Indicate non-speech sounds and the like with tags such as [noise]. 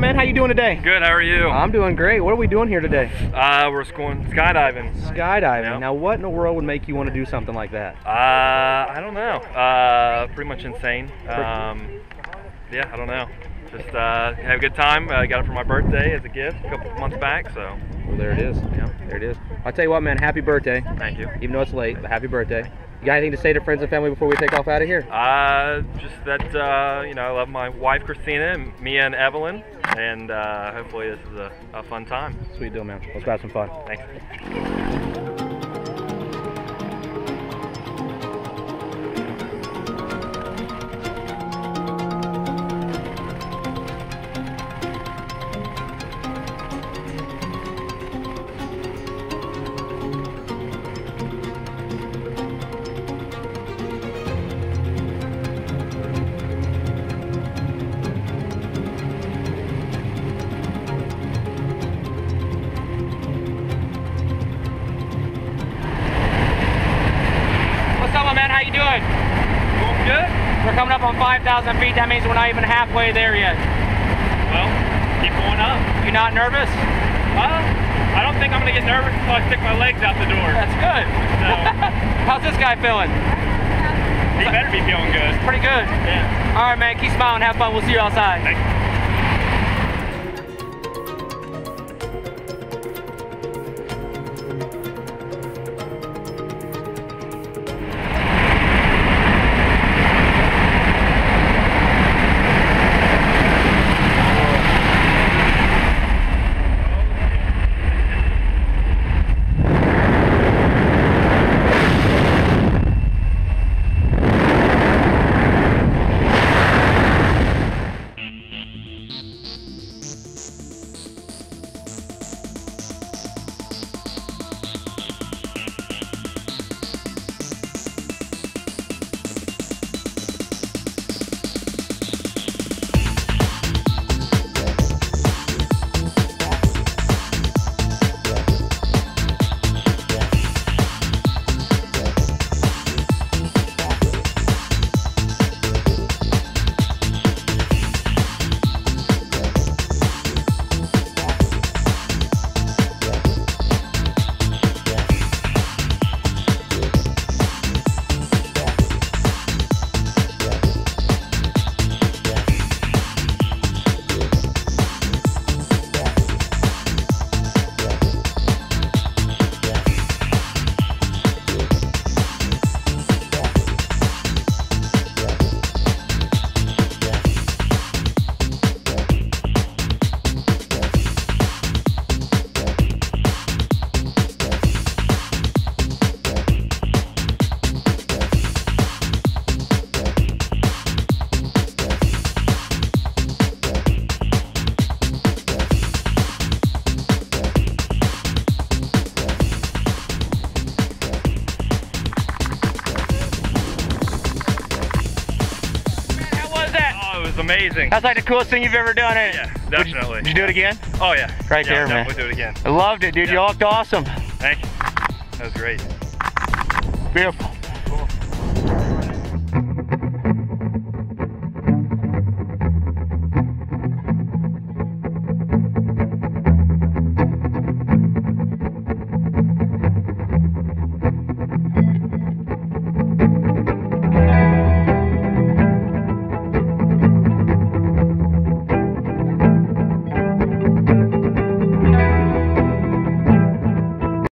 doing today? Good, how are you? I'm doing great. What are we doing here today? Uh, we're going skydiving. Skydiving. Yep. Now, what in the world would make you want to do something like that? Uh, I don't know. Uh, pretty much insane. Um, yeah, I don't know. Just uh, have a good time. I got it for my birthday as a gift a couple months back, so Well, there it is. yeah. There it is. I'll tell you what, man. Happy birthday. Thank you. Even though it's late, happy birthday. You got anything to say to friends and family before we take off out of here? Uh, just that uh, you know, I love my wife Christina, and Mia, and Evelyn, and uh, hopefully this is a, a fun time. Sweet deal, man. Let's have some fun. Thanks. Up on 5,000 feet. That means we're not even halfway there yet. Well, keep going up. You not nervous? Uh, I don't think I'm gonna get nervous until I stick my legs out the door. That's good. So [laughs] How's this guy feeling? he better be feeling good. Pretty good. Yeah. All right, man. Keep smiling. Have fun. We'll see you outside. Thanks. amazing. That's like the coolest thing you've ever done. It? Yeah, definitely. You, did you do it again? Oh yeah. Right yeah, there, man. We'll do it again. I loved it, dude. Yeah. You looked awesome. Thank you. That was great. Beautiful. Cool.